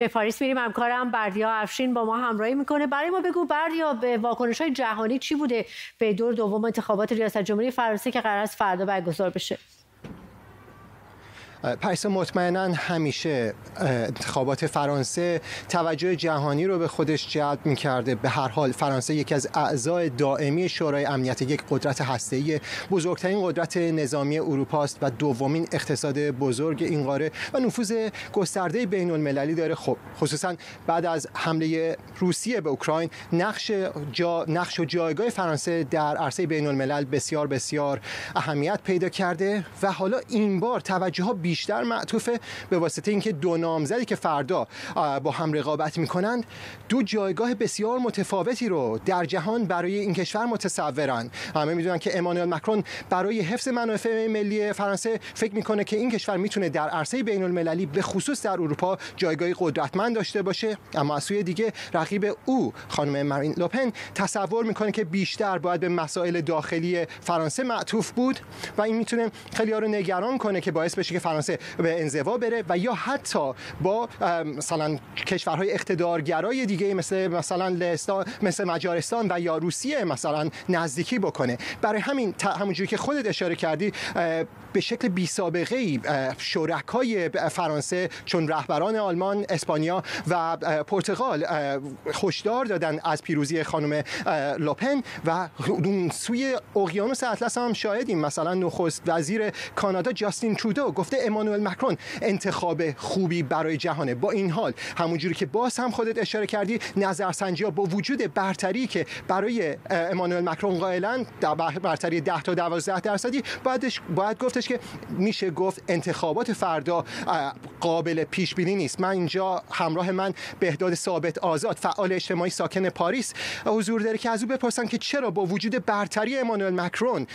به پاریس میریم. همکارم بردیا افشین با ما همراهی می‌کنه. برای ما بگو بردیا به واکنش های جهانی چی بوده؟ به دور دوم انتخابات ریاست جمهوری فرانسه که قرار است فردا برگزار بشه. پریس مطمئنا همیشه انتخابات فرانسه توجه جهانی رو به خودش جلب می‌کرده. به هر حال فرانسه یکی از اعضای دائمی شورای امنیت یک قدرت هسته‌ای. بزرگترین قدرت نظامی اروپا است و دومین اقتصاد بزرگ این قاره و نفوذ گسترده بین المللی داره. خب خصوصا بعد از حمله روسیه به اوکراین نقش جا نقش و جایگاه فرانسه در عرصه بین الملل بسیار بسیار اهمیت پیدا کرده و حالا این بار توجه ها بیشتر معطوفه به واسطه اینکه دو نامزدی که فردا با هم رقابت می‌کنند دو جایگاه بسیار متفاوتی رو در جهان برای این کشور متصورن. همه می‌دونن که امانوئل مکرون برای حفظ منافع ملی فرانسه فکر می‌کنه که این کشور می‌تونه در عرصه بین المللی به خصوص در اروپا جایگاهی قدرتمند داشته باشه. اما از سوی دیگه رقیب او خانم مارین لوپن تصور می‌کنه که بیشتر باید به مسائل داخلی فرانسه معطوف بود و این می‌تونه خیلی ها رو نگران کنه که باعث بشه که فرانسه به انزوا بره و یا حتی با مثلا کشورهای اقتدارگرای دیگه مثل مثلا لهستان مثل مجارستان و یا روسیه مثلا نزدیکی بکنه. برای همین همونجوری که خودت اشاره کردی به شکل بی سابقه ای شرکای فرانسه چون رهبران آلمان، اسپانیا و پرتغال هشدار دادن از پیروزی خانم لوپن و اون سوی اقیانوس اطلس هم شاهدیم. مثلا نخست وزیر کانادا جاستین ترودو گفته امانوئل مکرون انتخاب خوبی برای جهانه. با این حال همونجوری که باز هم خودت اشاره کردی نظرسنجی ها با وجود برتری که برای امانوئل مکرون قائلن برتری 10 تا 12 درصدی بعدش باید گفتش که میشه گفت انتخابات فردا قابل پیش بینی نیست. من اینجا همراه من بهداد ثابت آزاد فعال اجتماعی ساکن پاریس. حضور داره که از او بپرسن که چرا با وجود برتری امانوئل مکرون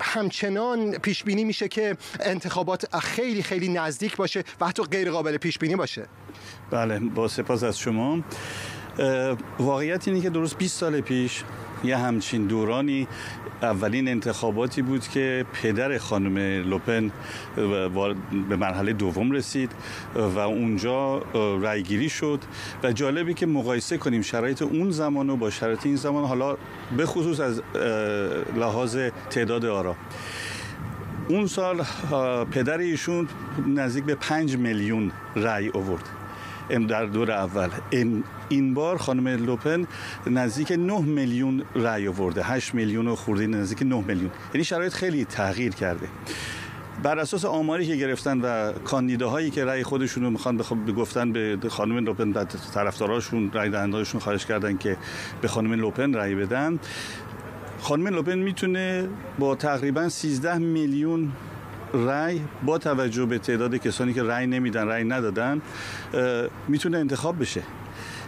همچنان پیش بینی میشه که انتخابات خیلی خیلی نزدیک باشه و حتی غیر قابل پیش بینی باشه؟ بله با سپاس از شما. واقعیت اینه که درست 20 سال پیش یه همچین دورانی اولین انتخاباتی بود که پدر خانم لوپن به مرحله دوم رسید و اونجا رأیگیری شد و جالبی که مقایسه کنیم شرایط اون زمان و با شرایط این زمان حالا به خصوص از لحاظ تعداد آرا. اون سال پدر ایشون نزدیک به پنج میلیون رأی آورد. در دور اول. این بار خانم لوپن نزدیک 9 میلیون رأی آورده. 8 میلیون و خورده نزدیک 9 میلیون. یعنی شرایط خیلی تغییر کرده. بر اساس آماری که گرفتن و کاندیداهایی که رأی خودشون رو می‌خوان بگفتن به خانم لوپن و طرفداراشون رأی دهندهاشون خواهش کردن که به خانم لوپن رأی بدن خانم لوپن می‌تونه با تقریبا 13 میلیون رأی با توجه به تعداد کسانی که رأی نمیدن رأی ندادن می‌تونه انتخاب بشه.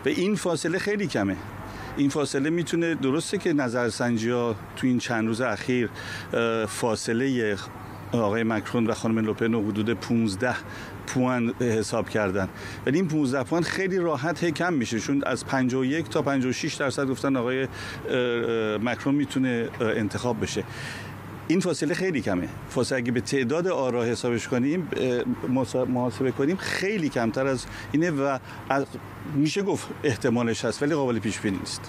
و این فاصله خیلی کمه. این فاصله می‌تونه درسته که نظرسنجی ها تو این چند روز اخیر فاصله آقای مکرون و خانم لوپن حدود 15 پوان حساب کردن. ولی این 15 پوان خیلی راحت کم میشه. چون از 51 تا 56 درصد گفتن آقای مکرون می‌تونه انتخاب بشه. این فاصله خیلی کمه. فاصله اگه به تعداد آرا حسابش کنیم محاسبه کنیم خیلی کمتر از اینه و از میشه گفت احتمالش هست ولی قابل پیش بینی نیست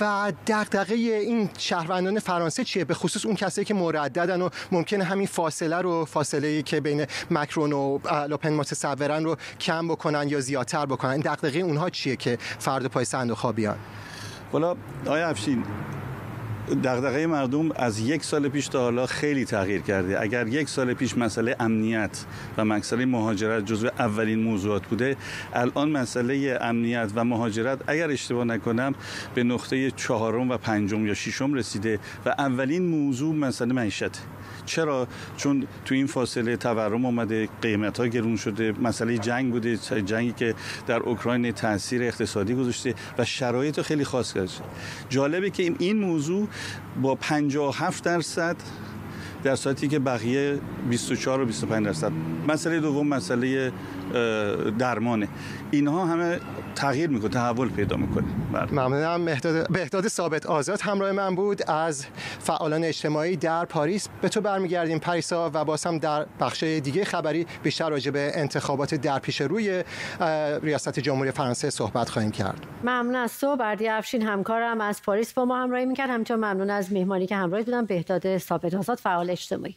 و دغدغه این شهروندان فرانسه چیه؟ به خصوص اون کسایی که مرددن و ممکنه همین فاصله رو فاصله ای که بین مکرون و لوپن متصورن رو کم بکنن یا زیادتر بکنن. دغدغه اونها چیه که فرد پای صندوق ها بیان؟ والا آیا افشین دغدغه مردم از یک سال پیش تا حالا خیلی تغییر کرده. اگر یک سال پیش مسئله امنیت و مسئله مهاجرت جزو اولین موضوعات بوده الان مسئله امنیت و مهاجرت اگر اشتباه نکنم به نقطه چهارم و پنجم یا ششم رسیده و اولین موضوع مسئله معیشت. چرا؟ چون تو این فاصله تورم اومده قیمت ها گرون شده مسئله جنگ بوده جنگی که در اوکراین تاثیر اقتصادی گذاشته و شرایط خیلی خاص کرده جالبه که این موضوع با 57 درصد در صورتی که بقیه 24 و 25 درصد. مسئله دوم مسئله درمانه. اینها همه تغییر می‌کنه تحول پیدا می‌کنه. بله. ممنونم. مهداد بهداد ثابت آزاد همراه من بود از فعالان اجتماعی در پاریس. به تو برمیگردیم پریسا و باز هم در بخش دیگه خبری بیشتر راجع به انتخابات در پیش روی ریاست جمهوری فرانسه صحبت خواهیم کرد. ممنون از تو. بردی افشین همکارم از پاریس با ما همراهی می‌کرد. همچنان ممنون از مهمانی که همراه بودم بهداد ثابت آزاد فعال اجتماعی